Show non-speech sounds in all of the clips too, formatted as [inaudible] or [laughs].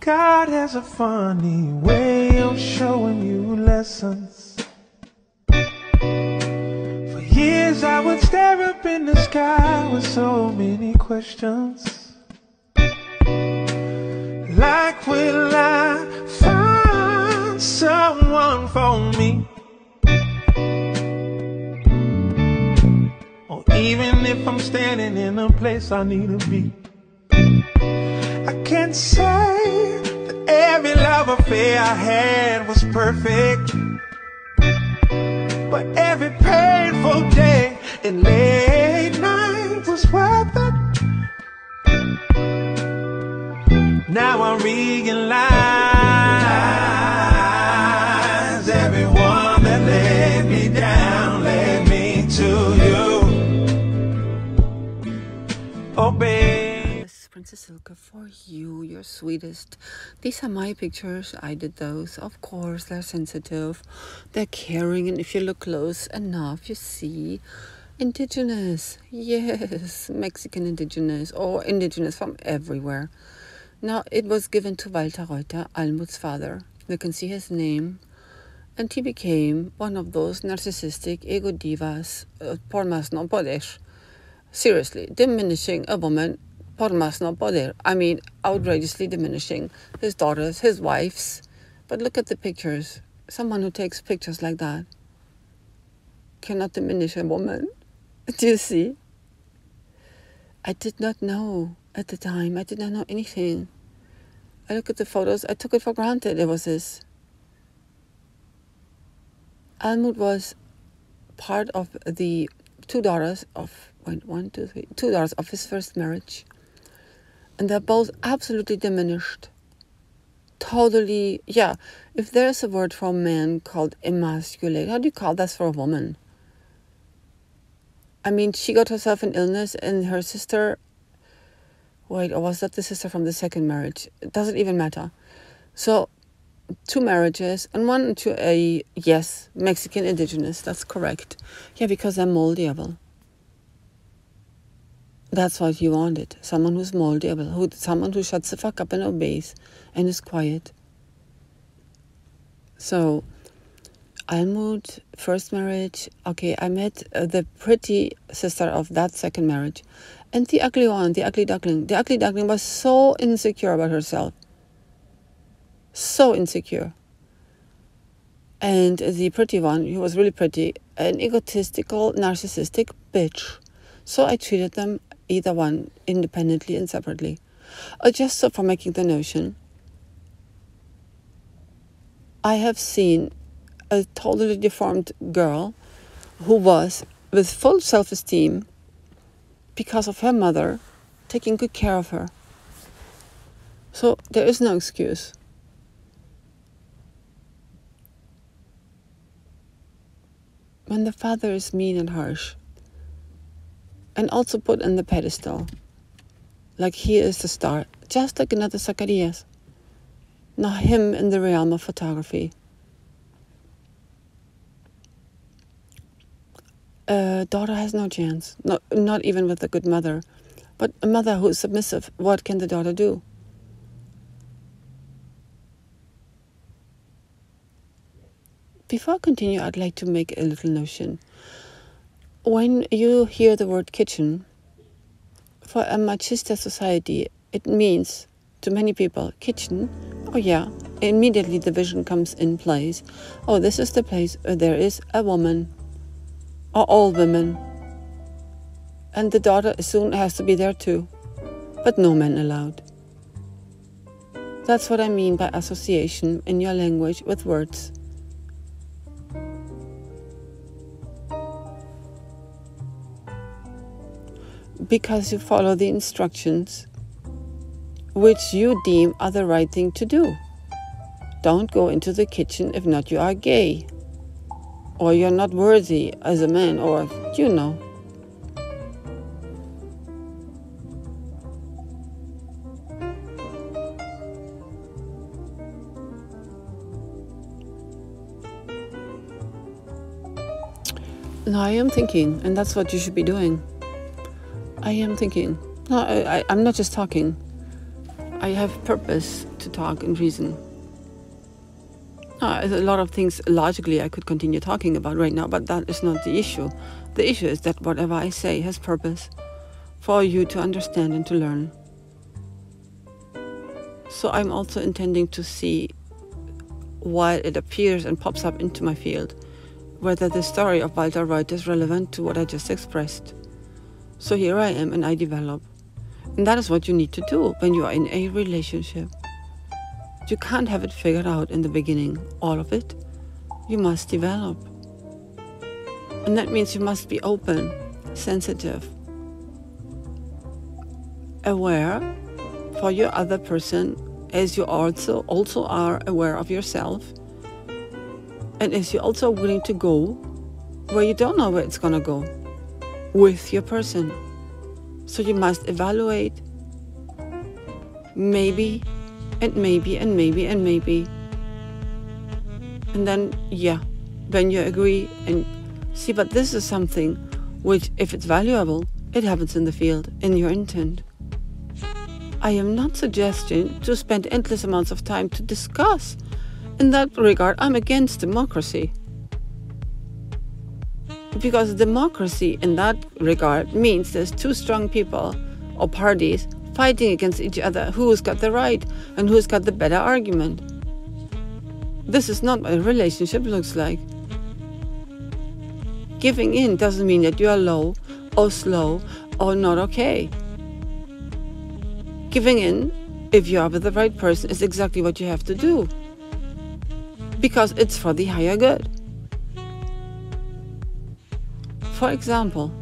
God has a funny way of showing you lessons. For years I would stare up in the sky with so many questions. Like, will I find someone for me? Or even if I'm standing in a place I need to be. Say that every love affair I had was perfect. But every painful day and late night was worth it. Now I realize Silke for you, your sweetest. These are my pictures. I did those. Of course, they're sensitive, they're caring, and if you look close enough, you see indigenous. Yes, Mexican indigenous or indigenous from everywhere. Now, it was given to Walter Reuter, Almut's father. You can see his name. And he became one of those narcissistic ego divas, uh, por más no poder. Seriously, diminishing a woman no poder. I mean, outrageously diminishing his daughters, his wives. But look at the pictures. Someone who takes pictures like that cannot diminish a woman. [laughs] Do you see? I did not know at the time. I did not know anything. I look at the photos. I took it for granted it was this. Almut was part of the two daughters of wait, one, two, three, two daughters of his first marriage, and they're both absolutely diminished. Totally, yeah. If there's a word for a man called emasculate, how do you call that for a woman? I mean, she got herself an illness, and her sister. Wait, or was that the sister from the second marriage? It doesn't even matter. So, two marriages, and one to a, yes, Mexican indigenous, that's correct. Yeah, because they're moldyable. That's what you wanted. Someone who's moldyable, who, someone who shuts the fuck up and obeys and is quiet. So, Almut, first marriage, okay, I met uh, the pretty sister of that second marriage. And the ugly one, the ugly duckling. The ugly duckling was so insecure about herself. So insecure. And the pretty one, who was really pretty, an egotistical, narcissistic bitch. So I treated them, either one, independently and separately. Uh, just so for making the notion, I have seen a totally deformed girl who was, with full self esteem, because of her mother, taking good care of her. So there is no excuse. When the father is mean and harsh, and also put on the pedestal, like he is the star, just like another Zacarias, not him in the realm of photography. A daughter has no chance, not, not even with a good mother. But a mother who is submissive, what can the daughter do? Before I continue, I'd like to make a little notion. When you hear the word kitchen, for a machista society, it means to many people, kitchen, oh yeah, immediately the vision comes in place. Oh, this is the place where there is a woman or all women. And the daughter soon has to be there too, but no men allowed. That's what I mean by association in your language with words. Because you follow the instructions which you deem are the right thing to do. Don't go into the kitchen if not you are gay or you're not worthy as a man, or you know. No, I am thinking, and that's what you should be doing. I am thinking. No, I, I'm not just talking. I have purpose to talk and reason. Uh, a lot of things logically I could continue talking about right now, but that is not the issue. The issue is that whatever I say has purpose for you to understand and to learn. So I'm also intending to see why it appears and pops up into my field, whether the story of Walter Reut is relevant to what I just expressed. So here I am and I develop. And that is what you need to do when you are in a relationship. You can't have it figured out in the beginning, all of it. You must develop. And that means you must be open, sensitive, aware for your other person as you also also are aware of yourself and as you also are willing to go where you don't know where it's going to go with your person so you must evaluate maybe and maybe and maybe and maybe and then yeah when you agree and see but this is something which if it's valuable it happens in the field in your intent I am not suggesting to spend endless amounts of time to discuss. In that regard, I'm against democracy. Because democracy, in that regard, means there's two strong people or parties fighting against each other who's got the right and who's got the better argument. This is not what a relationship looks like. Giving in doesn't mean that you are low or slow or not okay. Giving in, if you are with the right person, is exactly what you have to do. Because it's for the higher good. For example,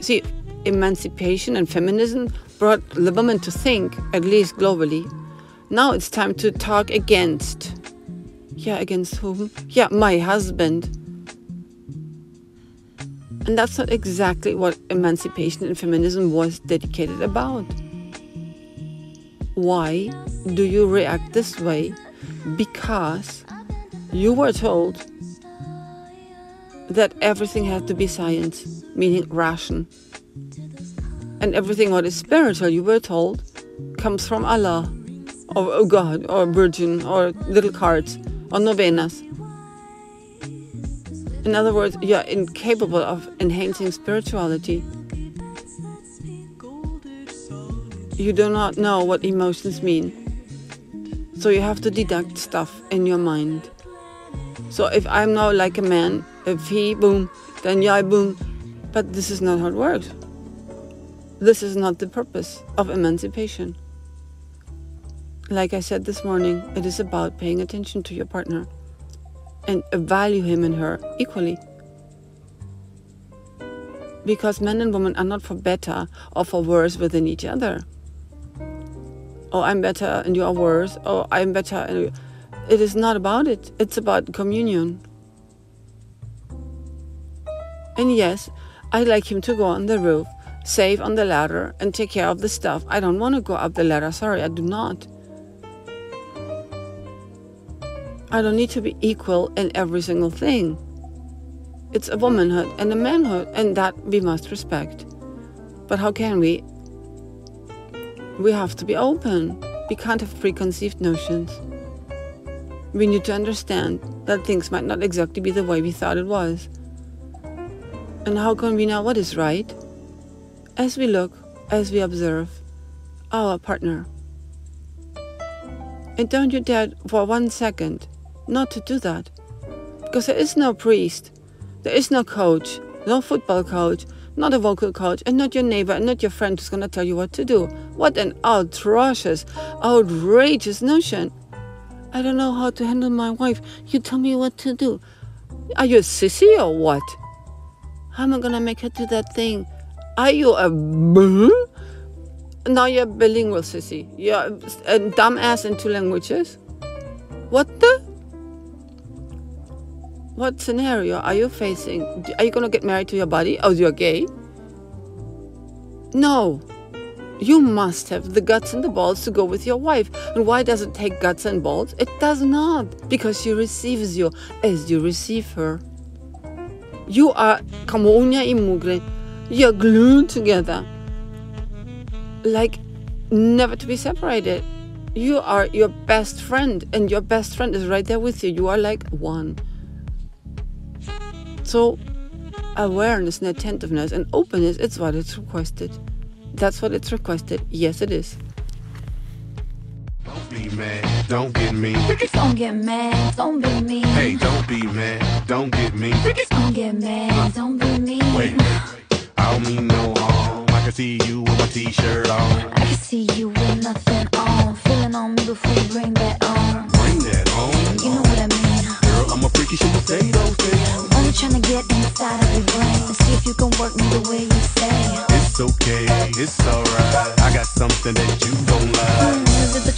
see, emancipation and feminism brought the women to think, at least globally. Now it's time to talk against. Yeah, against whom? Yeah, my husband. And that's not exactly what emancipation and feminism was dedicated about. Why do you react this way? Because you were told that everything had to be science, meaning ration. And everything what is spiritual, you were told, comes from Allah, or oh God, or Virgin, or little cards, or novenas. In other words, you're incapable of enhancing spirituality. you do not know what emotions mean. So you have to deduct stuff in your mind. So if I'm now like a man, if he boom, then yeah, boom. But this is not how it works. This is not the purpose of emancipation. Like I said this morning, it is about paying attention to your partner and value him and her equally. Because men and women are not for better or for worse within each other oh, I'm better and you are worse, oh, I'm better. And it is not about it, it's about communion. And yes, I'd like him to go on the roof, save on the ladder, and take care of the stuff. I don't want to go up the ladder, sorry, I do not. I don't need to be equal in every single thing. It's a womanhood and a manhood, and that we must respect. But how can we we have to be open. We can't have preconceived notions. We need to understand that things might not exactly be the way we thought it was. And how can we know what is right? As we look, as we observe our partner. And don't you dare for one second not to do that. Because there is no priest, there is no coach, no football coach, not a vocal coach, and not your neighbor, and not your friend who's gonna tell you what to do. What an atrocious, outrageous notion. I don't know how to handle my wife. You tell me what to do. Are you a sissy or what? How am I gonna make her do that thing? Are you a Now you're bilingual sissy. You're uh, a dumbass in two languages. What the? What scenario are you facing? Are you to get married to your body? Oh, you're gay? No. You must have the guts and the balls to go with your wife. And why does it take guts and balls? It does not. Because she receives you as you receive her. You are una imugre. You're glued together. Like never to be separated. You are your best friend, and your best friend is right there with you. You are like one. So, awareness and attentiveness and openness, it's what it's requested. That's what it's requested. Yes, it is. Don't be mad, don't get me. Don't get mad, don't be me. Hey, don't be mad, don't get me. Don't get mad, don't be me. Wait, wait, I don't mean no harm. I can see you with my t-shirt on. I can see you with nothing on. Feeling on me before you bring that on. Bring that on. You know what I mean. Girl, I'm a freaky shit to say. Only trying to get inside of your brain and see if you can work me the way you say. It's okay, it's alright. I got something that you don't like.